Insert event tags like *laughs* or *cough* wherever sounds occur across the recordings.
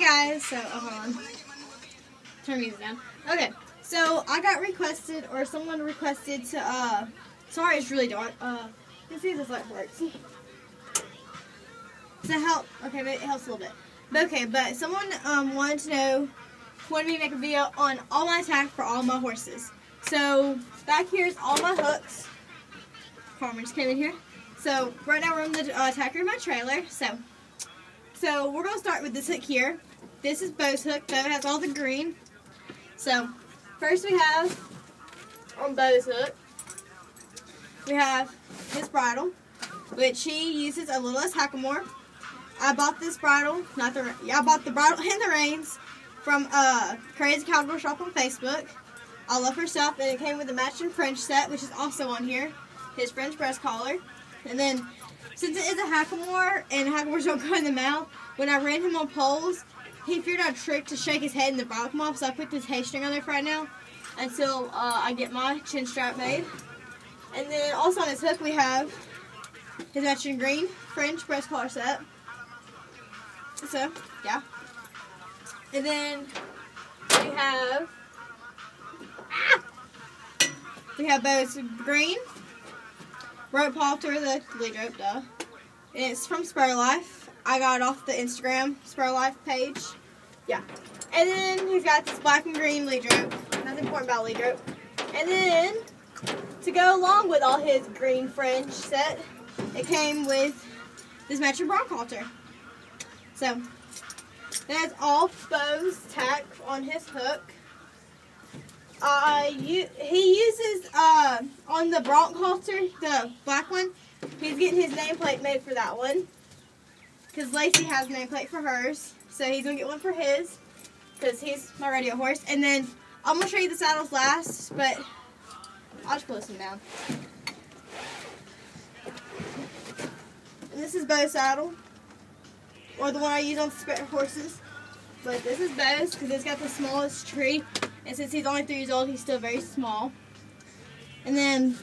Guys, so oh, hold on. Turn music down. Okay, so I got requested, or someone requested to, uh, sorry it's really dark. Uh, you see this light works. To help, okay, but it helps a little bit. But okay, but someone um, wanted to know, wanted me to make a video on all my tack for all my horses. So back here is all my hooks. Carmen just came in here. So right now we're on the uh, tacker in my trailer. So, so we're gonna start with this hook here. This is Bo's hook. Bo has all the green. So first we have on Bo's hook, we have his bridle, which he uses a little less hackamore. I bought this bridle, not the yeah, I bought the bridle *laughs* and the reins from uh, Crazy Cowgirl Shop on Facebook. I love her stuff, and it came with a matching French set, which is also on here. His French breast collar, and then since it is a hackamore and hackamores *laughs* don't go in the mouth, when I ran him on poles, he figured out a trick to shake his head and the bottom come off. So I put this hay string on there for right now until uh, I get my chin strap made. And then also on his hook we have his matching green French breast collar set. So, yeah. And then we have ah! we have Bo's green rope halter, the lead rope, duh. And it's from Spur Life. I got it off the Instagram Spur Life page. Yeah. And then we've got this black and green lead rope. Nothing important about lead rope. And then to go along with all his green French set, it came with this matching bronc halter. So that's all Bo's tack on his hook. Uh, you, he uses uh, on the bronc halter, the black one. He's getting his nameplate made for that one because Lacey has a nameplate for hers, so he's gonna get one for his because he's my rodeo horse. And then I'm gonna show you the saddles last, but I'll just close them down. And this is Bo's saddle or the one I use on spare horses. But this is Bo's because it's got the smallest tree. And since he's only three years old, he's still very small. And then,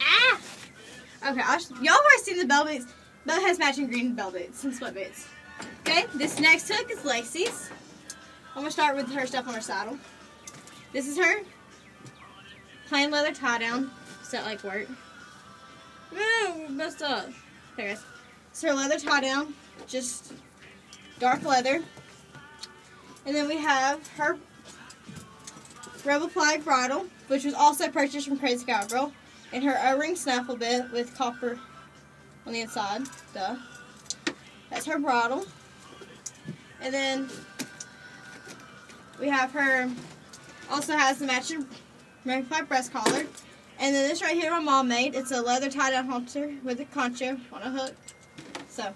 ah! Okay, y'all already seen the bell boots. Bell has matching green boots and splint boots. Okay, this next hook is Lacey's. I'm to start with her stuff on her saddle. This is her plain leather tie down. Does that like work? Ooh, messed up. There it is. It's her leather tie down, just dark leather. And then we have her Rebel Flag bridle, which was also purchased from Crazy Cowgirl, and her O-ring snaffle bit with copper on the inside. Duh. That's her bridle. And then we have her, also has the matching Flag breast collar. And then this right here my mom made. It's a leather tie-down halter with a concho on a hook. So,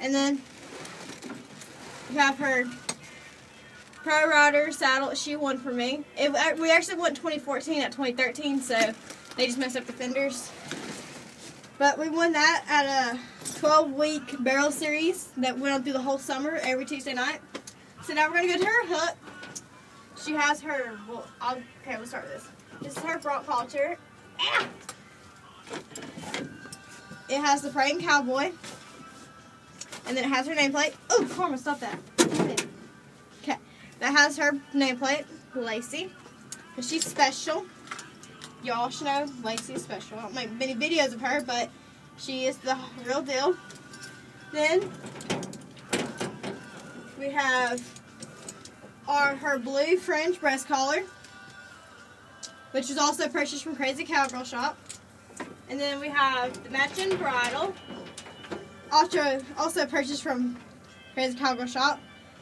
and then we have her Pro Rider saddle. She won for me. It, we actually won 2014 at 2013, so they just messed up the fenders. But we won that at a 12-week barrel series that went on through the whole summer every Tuesday night. So now we're going to go to her hook. She has her, well, I'll, okay, we'll start with this. This is her front halter. Ah! It has the praying cowboy. And then it has her nameplate. Oh, Karma, stop that. Okay. That has her nameplate, Lacey. Because she's special. Y'all should know Lacey is special. I don't make many videos of her, but she is the real deal. Then we have our her blue fringe breast collar, which is also purchased from Crazy Cowgirl Shop. And then we have the matching bridle, also, also purchased from Crazy Cowgirl Shop.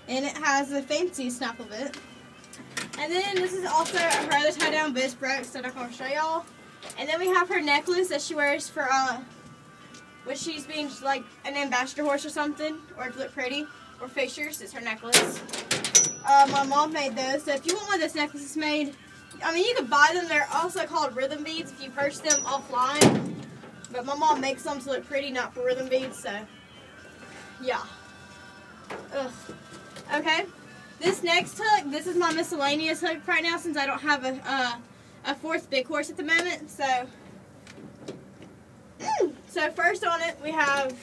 And it has a fancy snap of it. And then this is also a rather tie down boost brooch that I'm going to show y'all. And then we have her necklace that she wears for, uh, when she's being like an ambassador horse or something, or to look pretty, or fixtures. It's her necklace. Uh, my mom made those. So if you want one of those necklaces made, I mean, you can buy them. They're also called rhythm beads if you purchase them offline. But my mom makes them to look pretty, not for rhythm beads, so yeah. Ugh. Okay. This next hook, this is my miscellaneous hook right now since I don't have a, uh, a fourth big horse at the moment. So, *clears throat* so first on it we have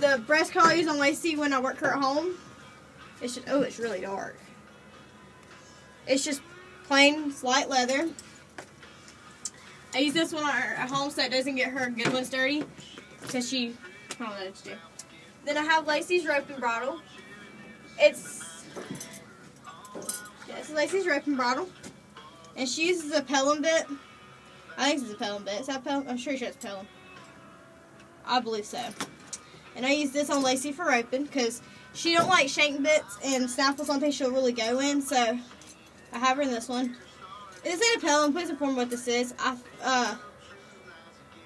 the breast collar I use on Lacey when I work her at home. It's just, oh, it's really dark. It's just plain light leather. I use this one at home so it doesn't get her good ones dirty. Because she, I don't know what to do. Then I have Lacey's rope and bridle. It's, Lacey's roping bridle. And she uses a Pelham bit. I think it's a Pelham bit. Is that Pelham? I'm sure it's Pelham. I believe so. And I use this on Lacey for roping because she don't like shank bits and snaffles something she'll really go in. So I have her in this one. This a Pelham. Please inform what this is. I uh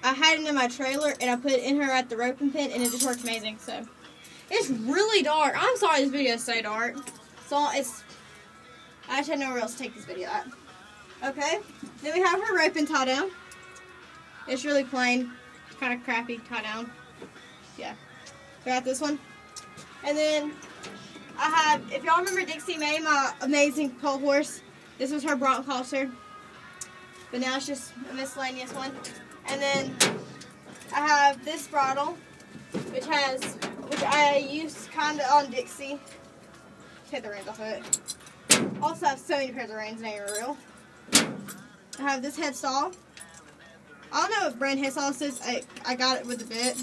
I had it in my trailer and I put it in her at the roping pin and it just works amazing. So it's really dark. I'm sorry this video is so dark. So it's I just had nowhere else to take this video at. Okay. Then we have her roping tie down. It's really plain. Kind of crappy tie down. Yeah. Got this one. And then I have, if y'all remember Dixie May, my amazing pole horse, this was her bronc halter. But now it's just a miscellaneous one. And then I have this bridle, which has, which I used kind of on Dixie. Take the reins Also have so many pairs of reins, ain't real. I have this headstall. I don't know what brand headstall this is. I, I got it with the bit.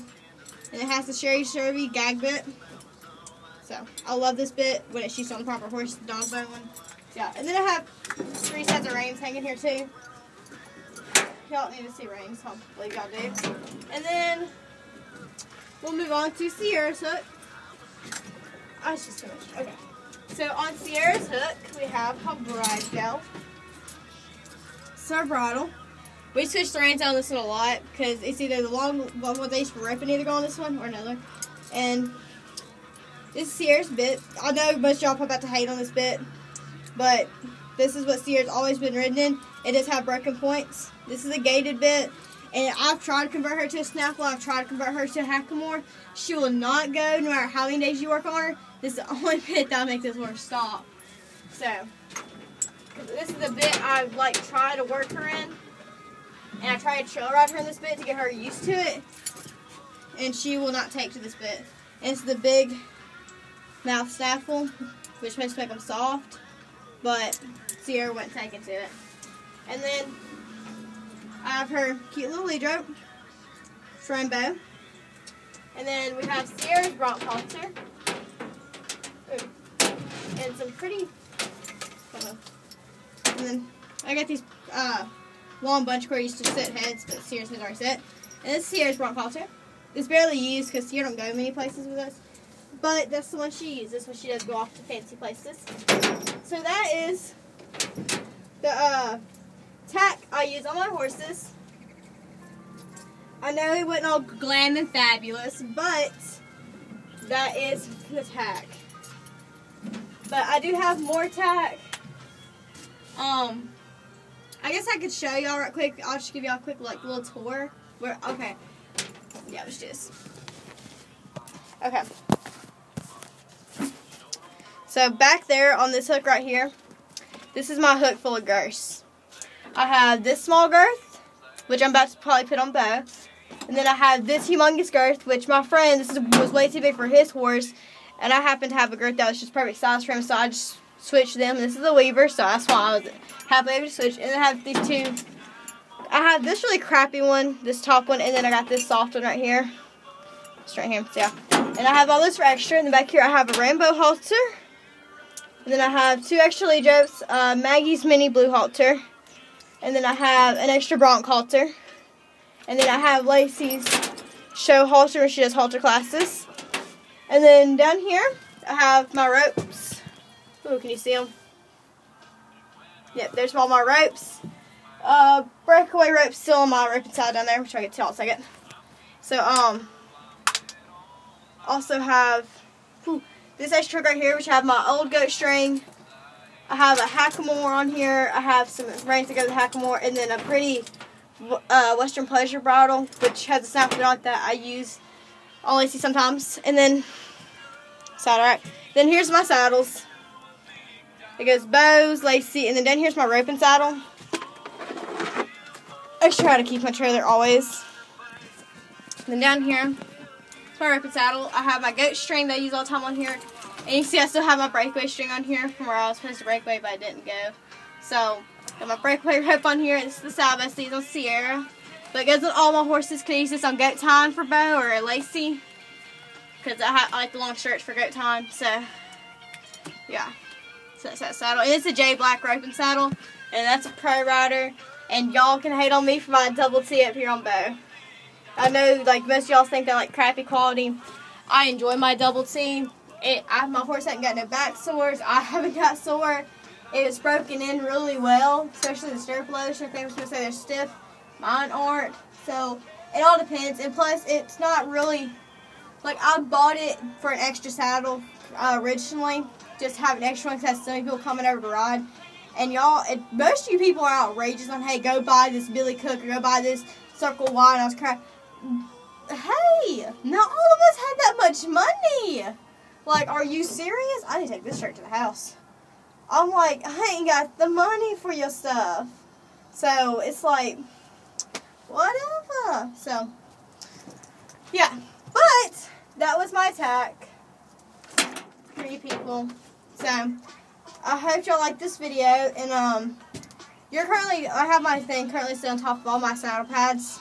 And it has the Sherry Cervi gag bit. So I love this bit when it's used on the proper horse, the dog bone one. Yeah, and then I have three sets of reins hanging here too. Y'all need to see reins, hopefully y'all do. And then we'll move on to Sierra's hook. Oh, ah, it's just finished. Okay. So on Sierra's hook, we have her belt. It's bridle. We switched the reins on this one a lot because it's either the long one they used for roping either go on this one or another. And this is Sierra's bit. I know most of y'all probably about to hate on this bit, but this is what Sierra's always been ridden in. It does have broken points. This is a gated bit. And I've tried to convert her to a snaffle. I've tried to convert her to a hackamore. She will not go no matter how many days you work on her. This is the *laughs* only bit that'll make this horse stop. So, this is the bit I like try to work her in. And I tried to trail ride her in this bit to get her used to it. And she will not take to this bit. And it's the big mouth snaffle, which makes make them soft. But Sierra went taking to it. And then I have her cute little lead rope, Shrimbo. And then we have Sierra's bronc halter. And some pretty, uh, and then I got these uh, long bunch where I used to set heads, but Sierra's has already set. And this is Sierra's bronc halter. It's barely used because Sierra don't go many places with us. But that's the one she uses when she does go off to fancy places. So that is the uh, tack I use on my horses. I know it wasn't all glam and fabulous, but that is the tack. But I do have more tack. Um, I guess I could show y'all right quick. I'll just give y'all a quick like little tour. Where okay, yeah, let's do this. Okay. So back there on this hook right here, this is my hook full of girths. I have this small girth, which I'm about to probably put on Bo. And then I have this humongous girth, which my friend, this was way too big for his horse. And I happen to have a girth that was just perfect size for him, so I just switched them. This is the Weaver, so that's why I was happy to switch. And I have these two. I have this really crappy one, this top one, and then I got this soft one right here. It's right yeah. And I have all this for extra. In the back here, I have a rainbow halter. And then I have two extra lead ropes, uh, Maggie's mini blue halter. And then I have an extra bronc halter. And then I have Lacey's show halter when she does halter classes. And then down here, I have my ropes. Oh, can you see them? Yep, there's all my ropes. Uh, breakaway ropes still on my rope inside down there, which I get to in a second. So, um, also have this extra right here, which I have my old goat string. I have a hackamore on here. I have some reins to go with the hackamore, and then a pretty uh, Western Pleasure bridle, which has a snap on that I use on see sometimes. And then saddle, right? Then here's my saddles. It goes Bo's, Lacey, and then down here's my rope and saddle. I try to keep my trailer always. And then down here, it's my rope and saddle. I have my goat string that I use all the time on here. And you see I still have my breakaway string on here from where I was supposed to breakaway, but I didn't go. So, got my breakaway rope on here. It's the use on Sierra. But it goes with all my horses. Can use this on goat time for Bo or Lacey. Because I, I like the long shirts for goat time. So, yeah. So that's that saddle. And it's a J Black roping saddle. And that's a Pro Rider. And y'all can hate on me for my double T up here on Bo. I know like most y'all think I like crappy quality. I enjoy my double T. It, I, my horse hasn't gotten no back sores. *laughs* I haven't got sore. It's broken in really well, especially the stirrup. I think I'm supposed to say they're stiff. Mine aren't. So it all depends. And plus, it's not really like I bought it for an extra saddle uh, originally, just have an extra one because so many people coming over to ride. And y'all, it, most of you people are outrageous on, hey, go buy this Billy Cook or go buy this Circle Y. And I was crying, Hey, not all of us had that much money. Like, are you serious? I need to take this shirt to the house. I'm like, I ain't got the money for your stuff. So it's like, whatever. So, yeah. But that was my attack. Three people. So, I hope y'all like this video. And, um, you're currently, I have my thing currently sitting on top of all my saddle pads.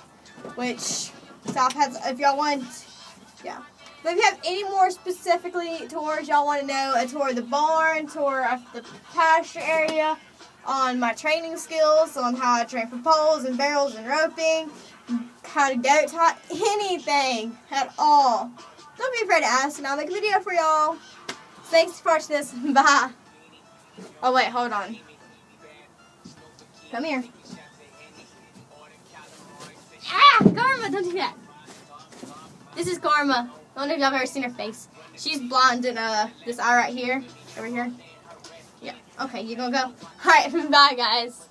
Which, saddle pads, if y'all want, yeah. But if you have any more specifically tours y'all want to know, a tour of the barn, tour of the pasture area, on my training skills, on how I train for poles and barrels and roping, how to goat tie, anything at all. Don't be afraid to ask, and I'll make a video for y'all. Thanks for watching this. *laughs* Bye. Oh, wait, hold on. Come here. Ah, Karma, don't do that. This is Karma. I know if y'all have ever seen her face. She's blonde and uh, this eye right here, over here. Yeah. Okay, you gonna go? *laughs* All right. *laughs* Bye, guys.